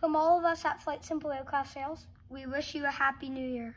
From all of us at Flight Simple Aircraft Sales, we wish you a Happy New Year.